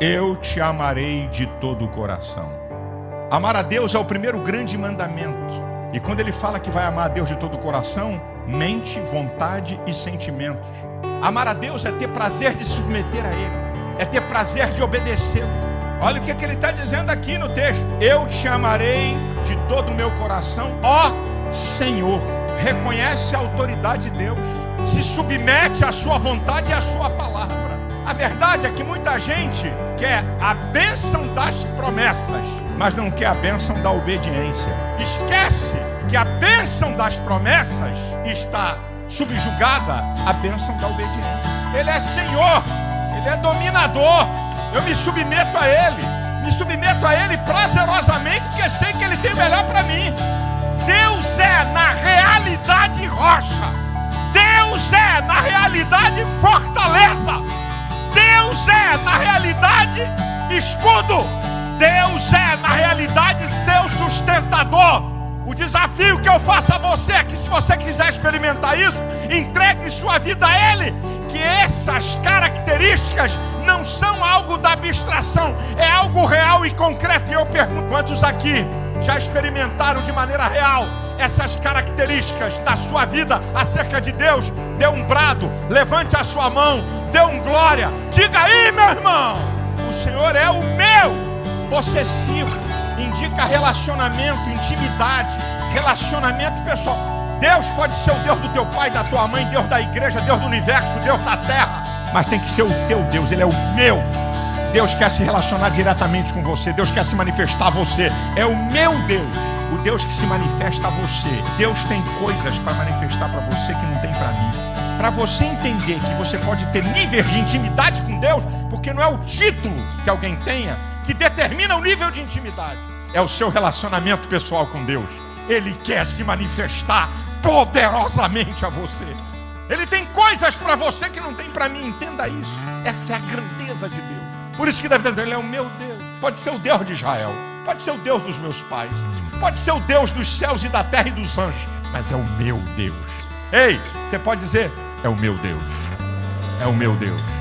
Eu te amarei de todo o coração. Amar a Deus é o primeiro grande mandamento. E quando ele fala que vai amar a Deus de todo o coração, mente, vontade e sentimentos. Amar a Deus é ter prazer de submeter a Ele, é ter prazer de obedecê-lo. Olha o que, é que ele está dizendo aqui no texto: Eu te amarei de todo o meu coração, ó Senhor. Reconhece a autoridade de Deus, se submete à Sua vontade e à Sua palavra. Verdade é que muita gente quer a bênção das promessas, mas não quer a bênção da obediência. Esquece que a bênção das promessas está subjugada à bênção da obediência. Ele é Senhor, Ele é dominador. Eu me submeto a Ele, me submeto a Ele prazerosamente, porque sei que Ele tem o melhor para mim. Deus é, na realidade, rocha. Deus é, na realidade, fortaleza. Escudo. Deus é, na realidade, Deus sustentador. O desafio que eu faço a você é que, se você quiser experimentar isso, entregue sua vida a Ele. Que essas características não são algo da abstração, é algo real e concreto. E eu pergunto: quantos aqui já experimentaram de maneira real essas características da sua vida acerca de Deus? Dê um brado, levante a sua mão, dê um glória, diga aí, meu irmão: Senhor é o meu possessivo indica relacionamento, intimidade, relacionamento pessoal. Deus pode ser o Deus do teu pai, da tua mãe, Deus da igreja, Deus do universo, Deus da terra, mas tem que ser o teu Deus, Ele é o meu. Deus quer se relacionar diretamente com você, Deus quer se manifestar a você, é o meu Deus, o Deus que se manifesta a você. Deus tem coisas para manifestar para você que não tem para mim. Para você entender que você pode ter níveis de intimidade com Deus, porque não é o título que alguém tenha, que determina o nível de intimidade. É o seu relacionamento pessoal com Deus. Ele quer se manifestar poderosamente a você. Ele tem coisas para você que não tem para mim. Entenda isso. Essa é a grandeza de Deus. Por isso que deve dizer, ele é o meu Deus. Pode ser o Deus de Israel. Pode ser o Deus dos meus pais. Pode ser o Deus dos céus e da terra e dos anjos. Mas é o meu Deus. Ei, você pode dizer, é o meu Deus. É o meu Deus.